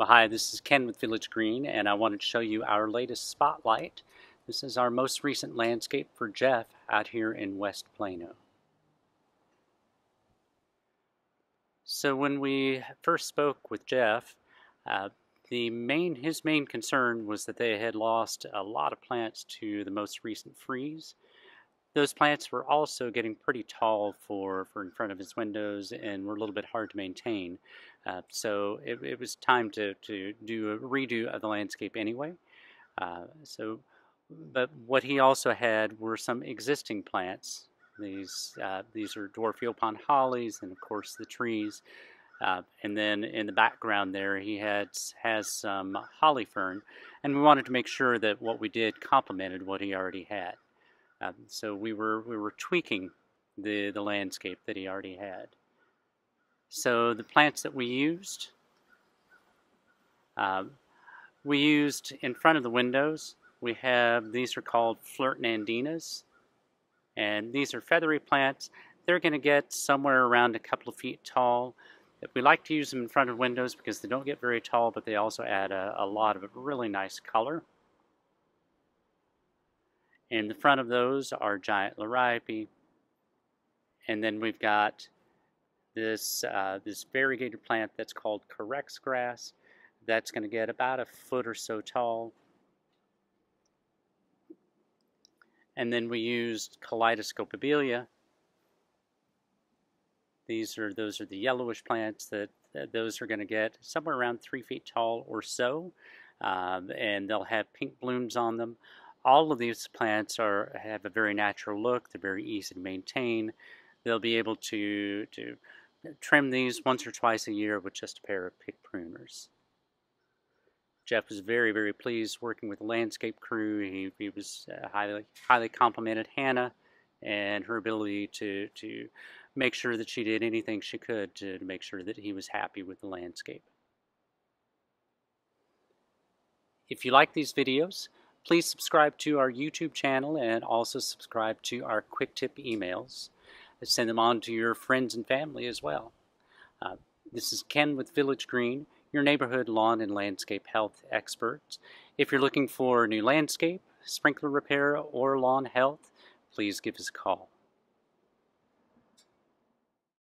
Well, hi, this is Ken with Village Green, and I wanted to show you our latest spotlight. This is our most recent landscape for Jeff out here in West Plano. So when we first spoke with Jeff, uh, the main his main concern was that they had lost a lot of plants to the most recent freeze. Those plants were also getting pretty tall for, for in front of his windows and were a little bit hard to maintain. Uh, so it, it, was time to, to do a redo of the landscape anyway. Uh, so, but what he also had were some existing plants. These uh, these are dwarf yaupon hollies, and of course the trees. Uh, and then in the background there, he had has some holly fern, and we wanted to make sure that what we did complemented what he already had. Um, so we were we were tweaking the the landscape that he already had. So the plants that we used, um, we used in front of the windows, we have, these are called flirt nandinas, and these are feathery plants. They're going to get somewhere around a couple of feet tall. We like to use them in front of windows because they don't get very tall, but they also add a, a lot of really nice color. In the front of those are giant liriope. And then we've got this, uh, this variegated plant that's called Carex grass. That's going to get about a foot or so tall. And then we used Kaleidoscope abelia. These are those are the yellowish plants that, that those are going to get somewhere around three feet tall or so, um, and they'll have pink blooms on them. All of these plants are have a very natural look. They're very easy to maintain. They'll be able to to trim these once or twice a year with just a pair of pick pruners. Jeff was very, very pleased working with the landscape crew. He, he was highly, highly complimented Hannah and her ability to, to make sure that she did anything she could to, to make sure that he was happy with the landscape. If you like these videos, please subscribe to our YouTube channel and also subscribe to our quick tip emails send them on to your friends and family as well. Uh, this is Ken with Village Green, your neighborhood lawn and landscape health expert. If you're looking for new landscape, sprinkler repair, or lawn health, please give us a call.